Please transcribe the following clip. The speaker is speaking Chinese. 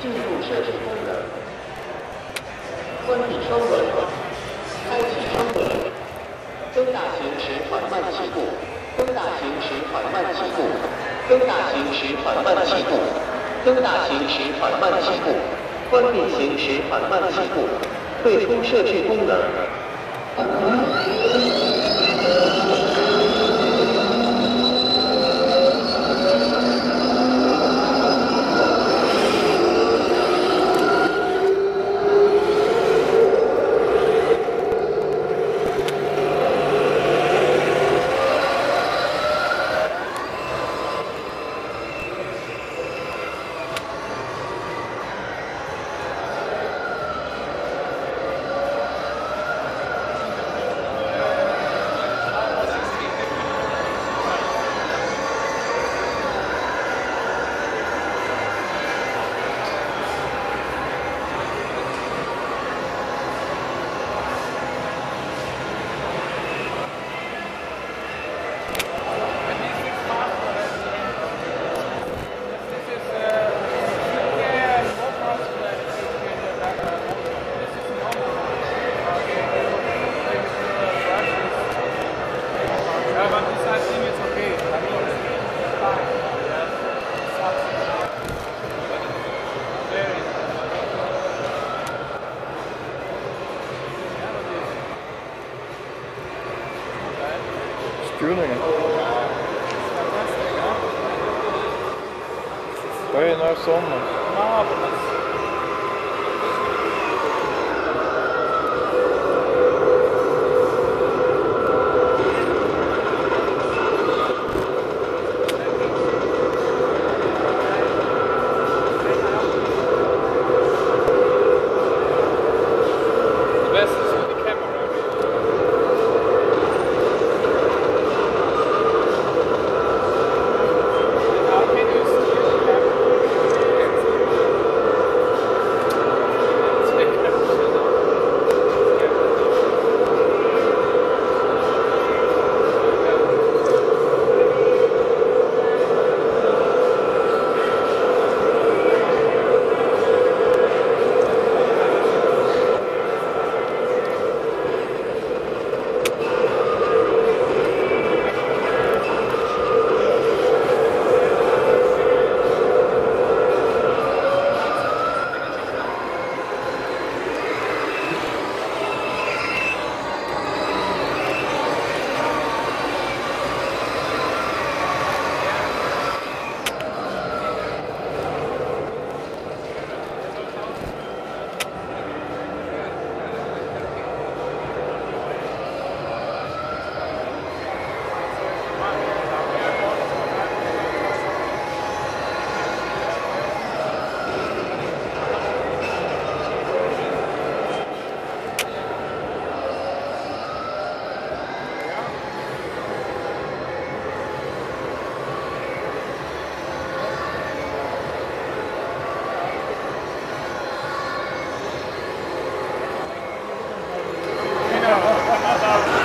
进入设置功能关闭双轮开启双轮增大行驶缓慢起步增大行驶缓慢起步增大行驶缓慢起步增大行驶缓慢起步关闭行驶缓慢起步退出设置功能 юные. Той nav summa. Nav. Come on, come on.